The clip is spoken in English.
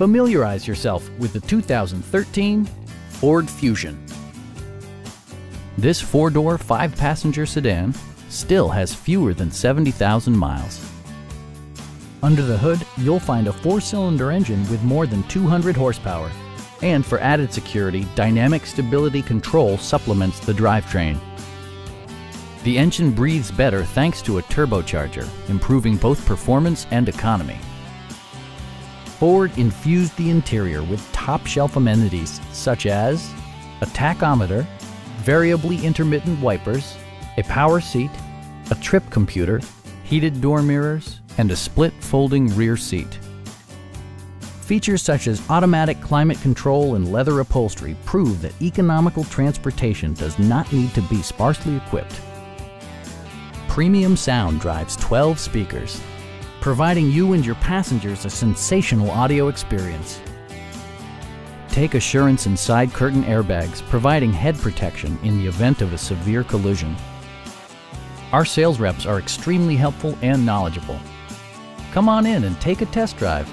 Familiarize yourself with the 2013 Ford Fusion. This four-door, five-passenger sedan still has fewer than 70,000 miles. Under the hood, you'll find a four-cylinder engine with more than 200 horsepower. And for added security, Dynamic Stability Control supplements the drivetrain. The engine breathes better thanks to a turbocharger, improving both performance and economy. Ford infused the interior with top-shelf amenities such as a tachometer, variably intermittent wipers, a power seat, a trip computer, heated door mirrors, and a split folding rear seat. Features such as automatic climate control and leather upholstery prove that economical transportation does not need to be sparsely equipped. Premium sound drives 12 speakers, providing you and your passengers a sensational audio experience. Take assurance in side curtain airbags, providing head protection in the event of a severe collision. Our sales reps are extremely helpful and knowledgeable. Come on in and take a test drive.